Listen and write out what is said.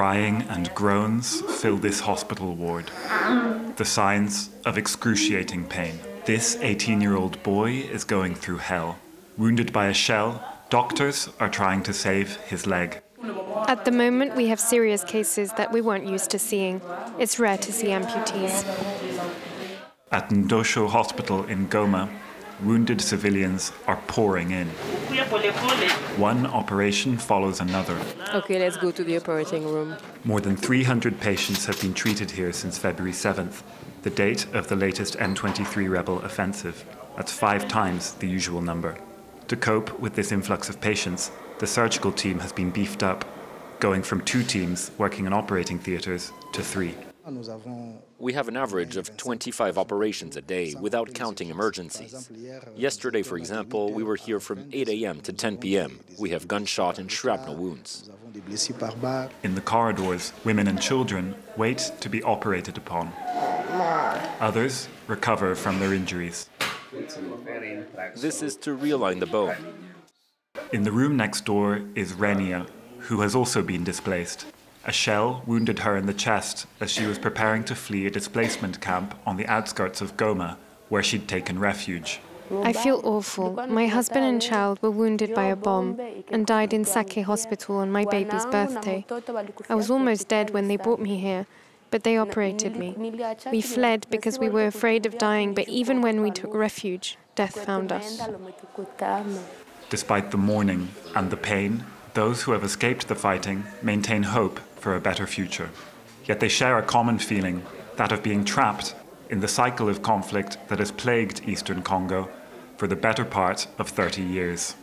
Crying and groans fill this hospital ward. The signs of excruciating pain. This 18 year old boy is going through hell. Wounded by a shell, doctors are trying to save his leg. At the moment, we have serious cases that we weren't used to seeing. It's rare to see amputees. At Ndosho Hospital in Goma, wounded civilians are pouring in. One operation follows another. Okay, let's go to the operating room. More than 300 patients have been treated here since February 7th, the date of the latest M23 rebel offensive. That's five times the usual number. To cope with this influx of patients, the surgical team has been beefed up, going from two teams working in operating theatres to three. We have an average of 25 operations a day without counting emergencies. Yesterday, for example, we were here from 8 a.m. to 10 p.m. We have gunshot and shrapnel wounds. In the corridors, women and children wait to be operated upon. Others recover from their injuries. This is to realign the bone. In the room next door is Renia, who has also been displaced. A shell wounded her in the chest as she was preparing to flee a displacement camp on the outskirts of Goma, where she'd taken refuge. I feel awful. My husband and child were wounded by a bomb and died in Sake Hospital on my baby's birthday. I was almost dead when they brought me here, but they operated me. We fled because we were afraid of dying, but even when we took refuge, death found us. Despite the mourning and the pain, those who have escaped the fighting maintain hope for a better future. Yet they share a common feeling that of being trapped in the cycle of conflict that has plagued eastern Congo for the better part of 30 years.